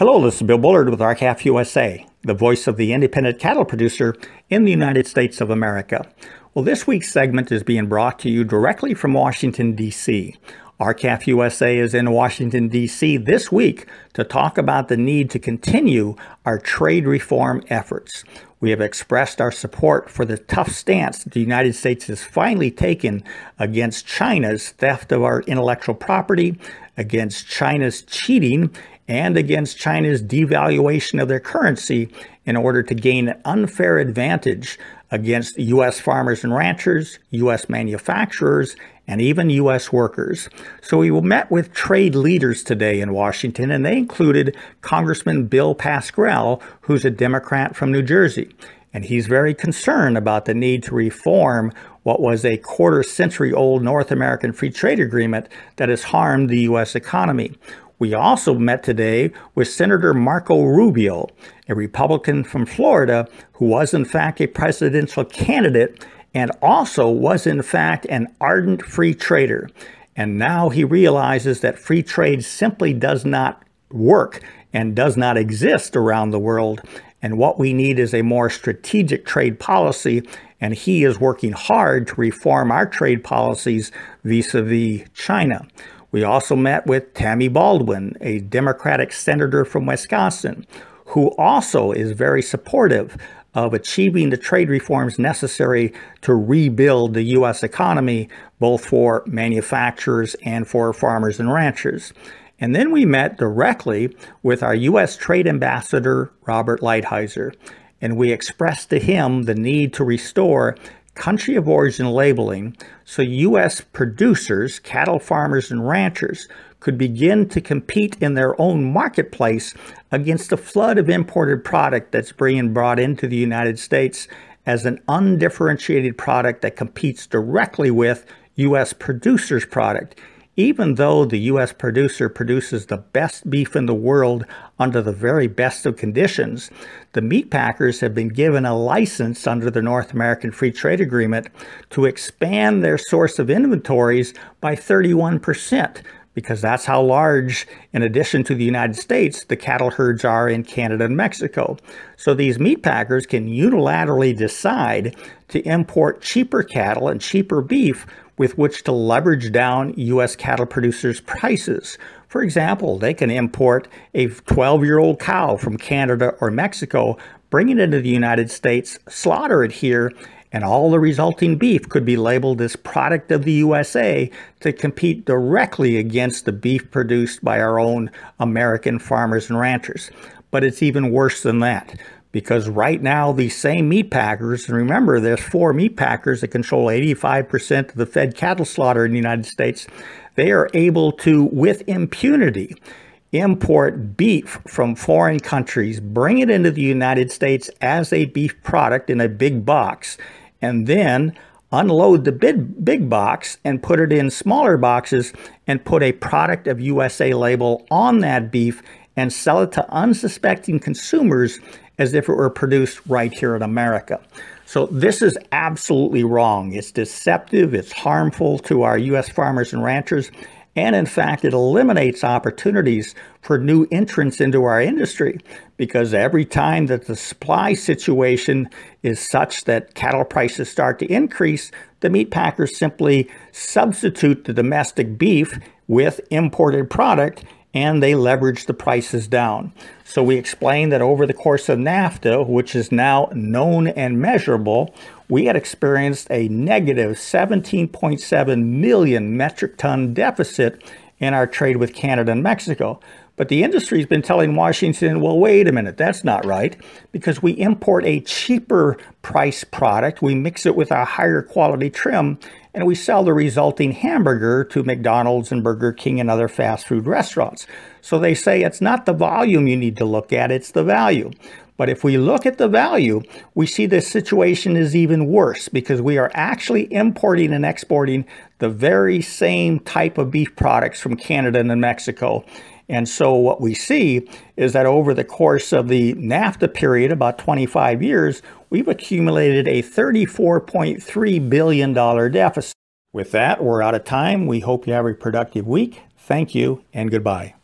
Hello, this is Bill Bullard with R-CALF USA, the voice of the independent cattle producer in the United States of America. Well, this week's segment is being brought to you directly from Washington, D.C. R-CALF USA is in Washington, D.C. this week to talk about the need to continue our trade reform efforts. We have expressed our support for the tough stance that the United States has finally taken against China's theft of our intellectual property, against China's cheating, and against China's devaluation of their currency in order to gain an unfair advantage against U.S. farmers and ranchers, U.S. manufacturers, and even U.S. workers. So we met with trade leaders today in Washington, and they included Congressman Bill Pascrell, who's a Democrat from New Jersey. And he's very concerned about the need to reform what was a quarter century old North American Free Trade Agreement that has harmed the U.S. economy. We also met today with Senator Marco Rubio, a Republican from Florida who was in fact a presidential candidate and also was in fact an ardent free trader. And now he realizes that free trade simply does not work and does not exist around the world. And what we need is a more strategic trade policy. And he is working hard to reform our trade policies vis a vis China. We also met with Tammy Baldwin, a Democratic senator from Wisconsin, who also is very supportive of achieving the trade reforms necessary to rebuild the U.S. economy, both for manufacturers and for farmers and ranchers. And then we met directly with our U.S. Trade Ambassador, Robert Lighthizer, and we expressed to him the need to restore country of origin labeling so U.S. producers, cattle farmers, and ranchers could begin to compete in their own marketplace against the flood of imported product that's being brought into the United States as an undifferentiated product that competes directly with U.S. producers' product even though the U.S. producer produces the best beef in the world under the very best of conditions, the meat packers have been given a license under the North American Free Trade Agreement to expand their source of inventories by 31%, because that's how large, in addition to the United States, the cattle herds are in Canada and Mexico. So these meat packers can unilaterally decide to import cheaper cattle and cheaper beef with which to leverage down U.S. cattle producers' prices. For example, they can import a 12 year old cow from Canada or Mexico, bring it into the United States, slaughter it here, and all the resulting beef could be labeled as product of the USA to compete directly against the beef produced by our own American farmers and ranchers. But it's even worse than that because right now these same meat packers, and remember there's four meat packers that control 85% of the fed cattle slaughter in the United States, they are able to, with impunity, import beef from foreign countries, bring it into the United States as a beef product in a big box, and then unload the big, big box and put it in smaller boxes and put a product of USA label on that beef and sell it to unsuspecting consumers as if it were produced right here in America. So this is absolutely wrong. It's deceptive, it's harmful to our U.S. farmers and ranchers, and in fact, it eliminates opportunities for new entrants into our industry because every time that the supply situation is such that cattle prices start to increase, the meat packers simply substitute the domestic beef with imported product and they leveraged the prices down. So we explained that over the course of NAFTA, which is now known and measurable, we had experienced a negative 17.7 million metric ton deficit in our trade with Canada and Mexico. But the industry's been telling Washington, well, wait a minute, that's not right, because we import a cheaper price product, we mix it with a higher quality trim, and we sell the resulting hamburger to McDonald's and Burger King and other fast food restaurants. So they say it's not the volume you need to look at, it's the value. But if we look at the value, we see the situation is even worse because we are actually importing and exporting the very same type of beef products from Canada and Mexico. And so what we see is that over the course of the NAFTA period, about 25 years, we've accumulated a $34.3 billion deficit. With that, we're out of time. We hope you have a productive week. Thank you and goodbye.